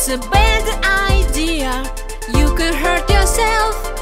It's a bad idea. You could hurt yourself.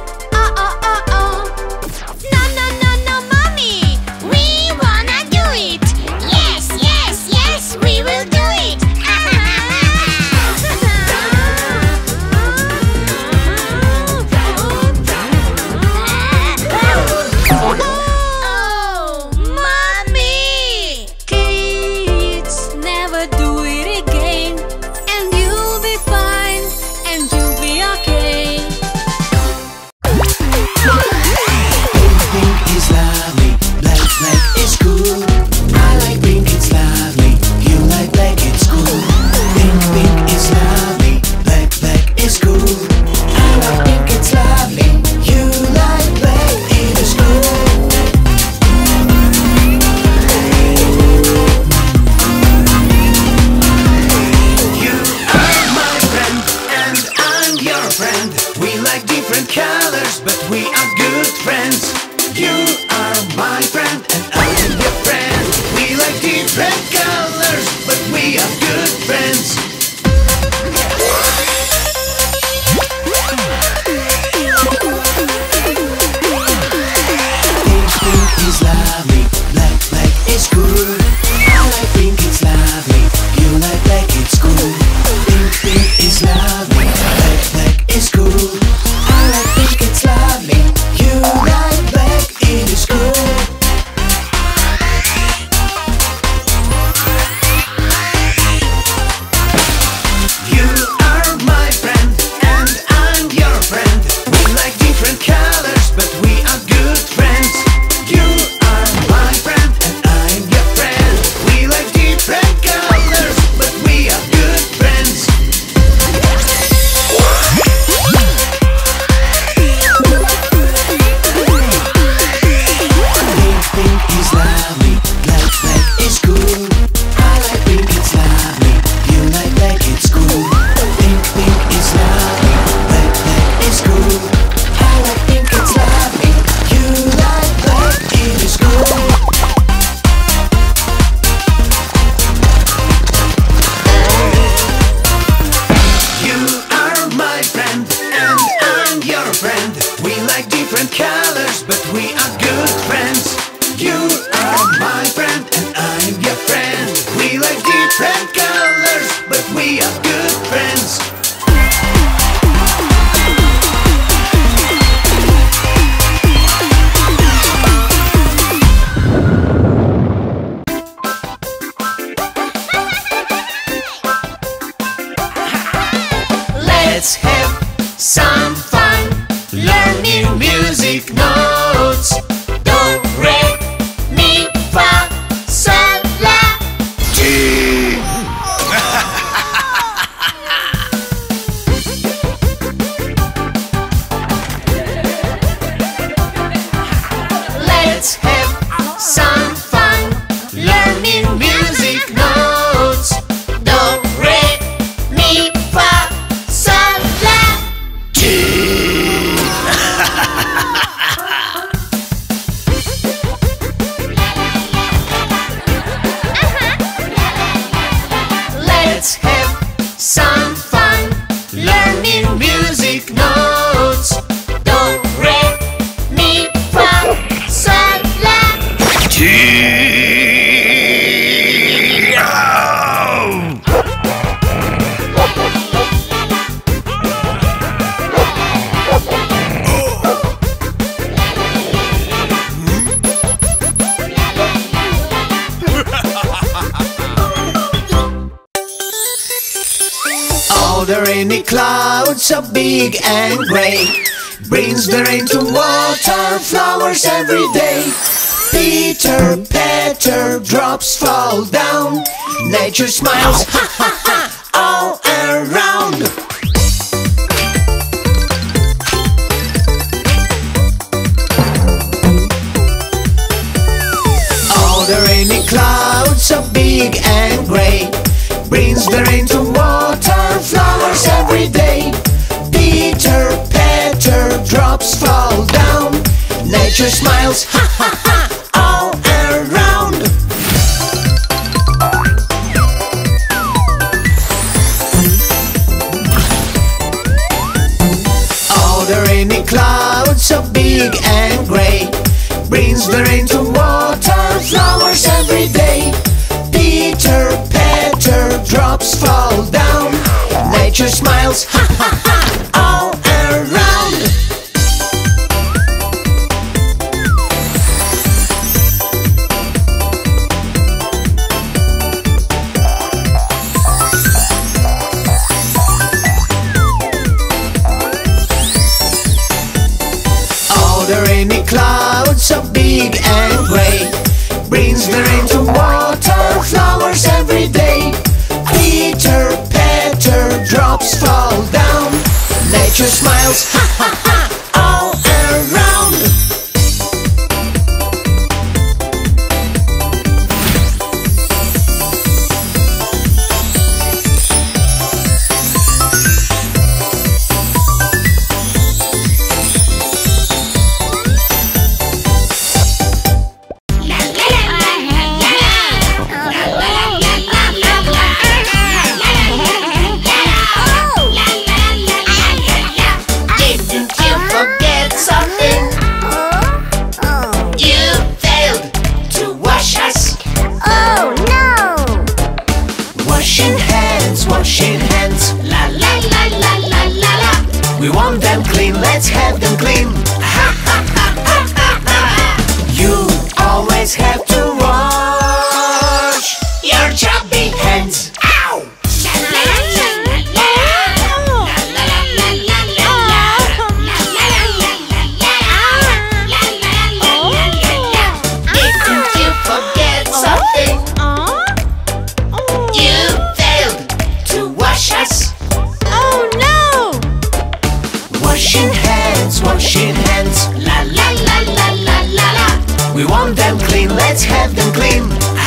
so big and gray, brings the rain to water flowers every day. Pitter, patter, drops fall down. Nature smiles, ha ha ha, all around. All the rainy clouds so big and gray brings the rain to nature smiles ha, ha, ha, all around. All the rainy clouds so big and gray brings the rain to water flowers every day. Peter, Peter, drops fall down. Nature smiles. rains, the rain to water flowers every day. Peter, Peter, drops fall down. Nature smiles, ha ha. have to wash your chubby hands. Ow! Did you forget something? You failed to wash us. Oh no! Washing hands, washing hands. We want them clean, let's have them clean.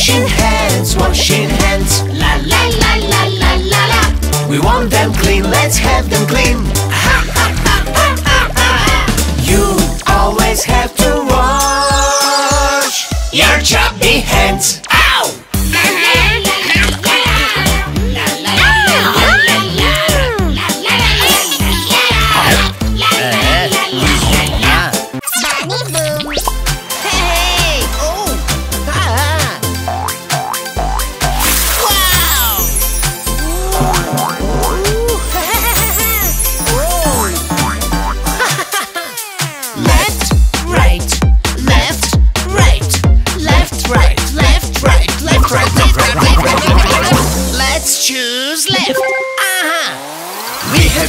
Washing hands, washing hands. La la la la la la la. We want them clean, let's have them clean. Ha ha ha ha ha ha. You always have to wash Your chubby hands.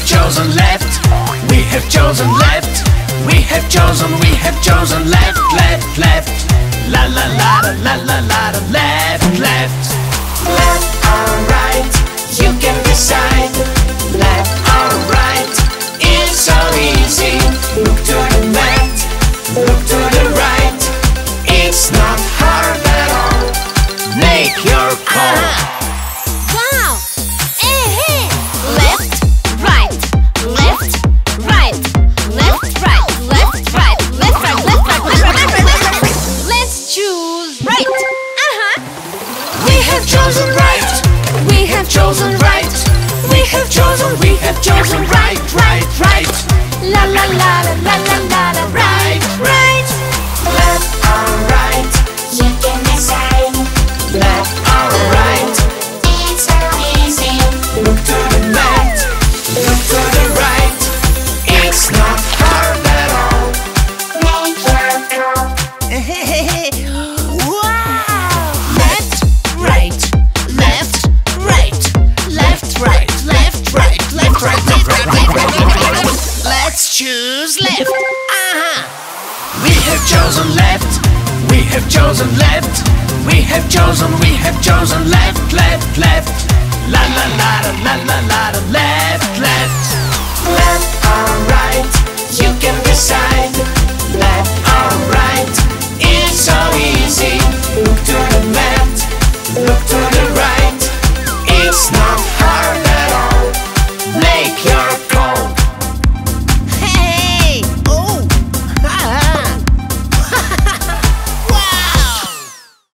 have chosen left. We have chosen left. We have chosen, we have chosen left, left, left. La la la da, la la la da, left, left. Left or right, you can decide. Left or right, it's so easy. Look to have chosen right, right, right. La la la la la la la la right, right. Left or right, You can decide. left or right. It's so easy. Look to the left, look to the right. It's not hard at all. Make your call. have chosen left. We have chosen, we have chosen left, left, left. La la la la la la la left, left.